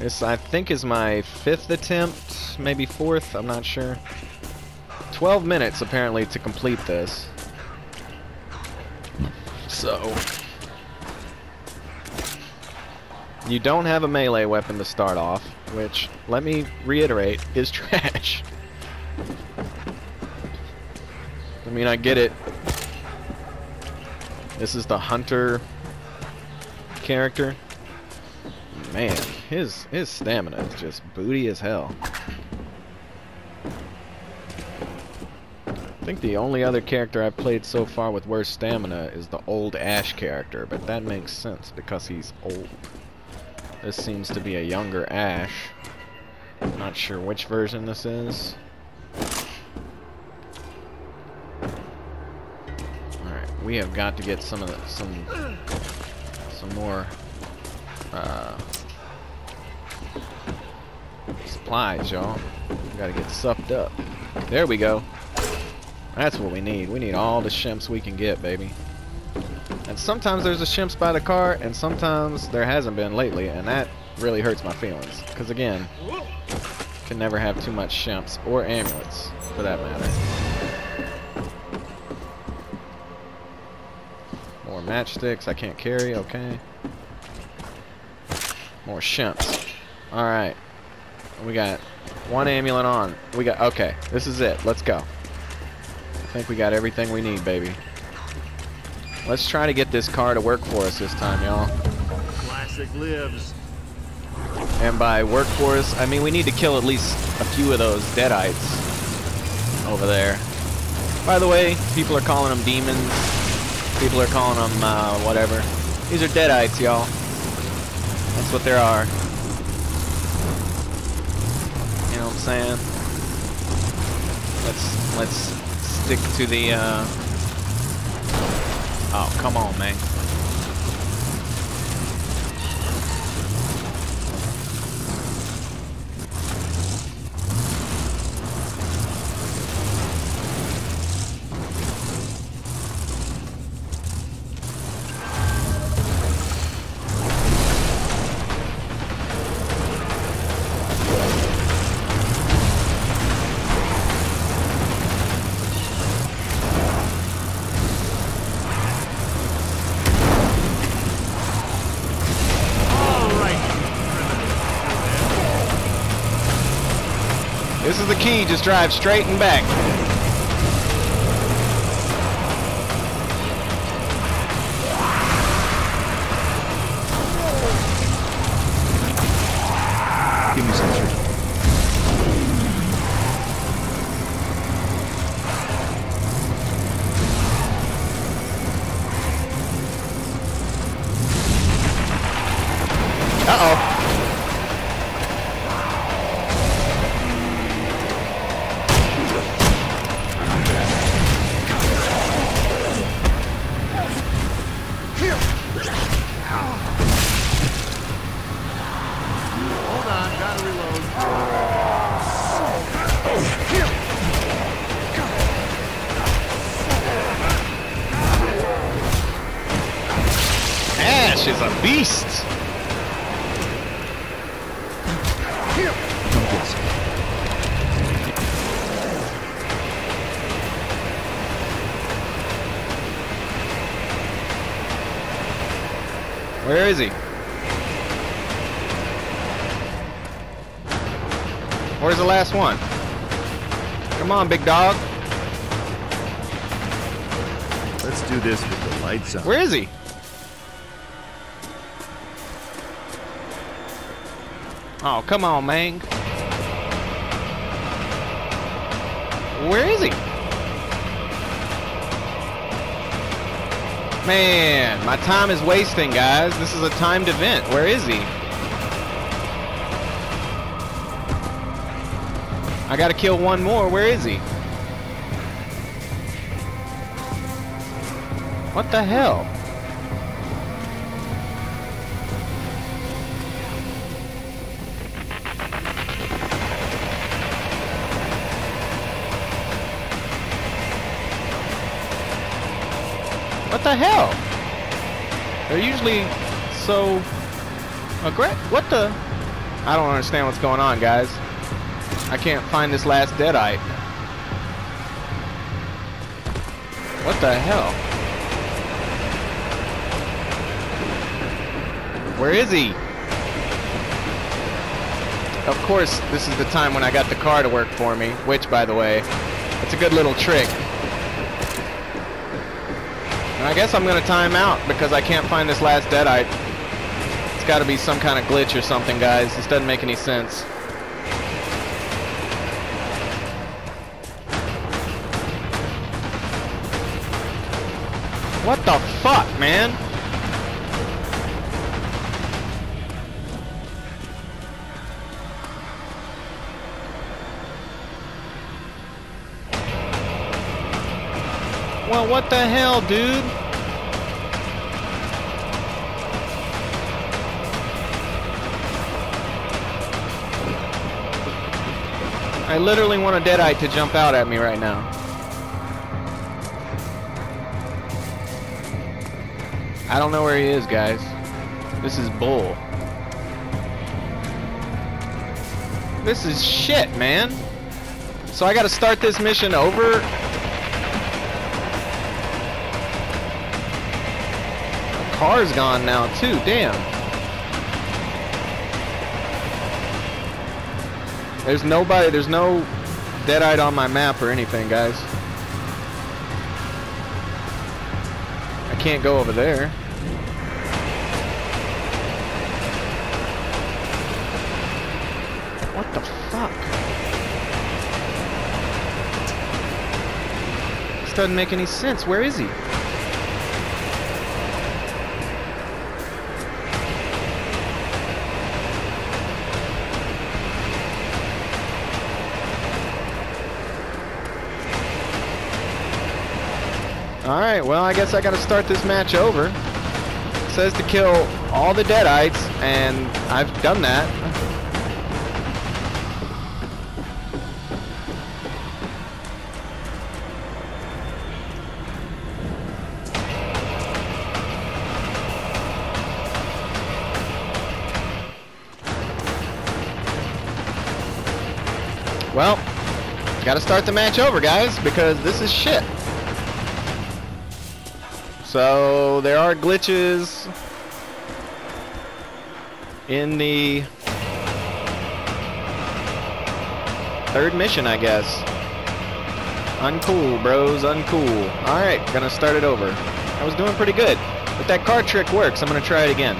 This, I think, is my fifth attempt, maybe fourth, I'm not sure. 12 minutes, apparently, to complete this. So... You don't have a melee weapon to start off, which, let me reiterate, is trash. I mean, I get it. This is the hunter character. Man, his his stamina is just booty as hell. I think the only other character I've played so far with worse stamina is the old Ash character, but that makes sense because he's old. This seems to be a younger Ash. Not sure which version this is. Alright, we have got to get some of the, some some more uh, supplies, y'all. Gotta get supped up. There we go. That's what we need. We need all the Shemps we can get, baby. And sometimes there's a Shemps by the car, and sometimes there hasn't been lately, and that really hurts my feelings. Because again, can never have too much Shemps, or amulets, for that matter. More matchsticks I can't carry, okay. More Shemps. Alright. We got one amulet on. We got, okay, this is it. Let's go. I think we got everything we need, baby. Let's try to get this car to work for us this time, y'all. Classic lives. And by work for us, I mean we need to kill at least a few of those deadites over there. By the way, people are calling them demons. People are calling them uh, whatever. These are deadites, y'all. That's what there are. You know what I'm saying? Let's let's stick to the. Uh... Oh, come on, man. This is the key, just drive straight and back. Give me some Ash is a beast. Where is he? Where's the last one? Come on, big dog. Let's do this with the lights on. Where is he? Oh, come on, man. Where is he? Man, my time is wasting, guys. This is a timed event. Where is he? I gotta kill one more. Where is he? What the hell? What the hell? They're usually so aggressive. What the? I don't understand what's going on, guys. I can't find this last deadite. What the hell? Where is he? Of course, this is the time when I got the car to work for me, which, by the way, it's a good little trick. And I guess I'm gonna time out because I can't find this last deadite. It's gotta be some kind of glitch or something, guys. This doesn't make any sense. What the fuck, man? Well, what the hell, dude? I literally want a deadite to jump out at me right now. I don't know where he is, guys. This is bull. This is shit, man. So I gotta start this mission over The car's gone now too, damn. There's nobody, there's no deadite on my map or anything, guys. I can't go over there. What the fuck? This doesn't make any sense. Where is he? Alright, well I guess I gotta start this match over. It says to kill all the deadites, and I've done that. Well, gotta start the match over, guys, because this is shit. So there are glitches in the third mission, I guess. Uncool, bros, uncool. Alright, gonna start it over. I was doing pretty good. If that car trick works, I'm gonna try it again.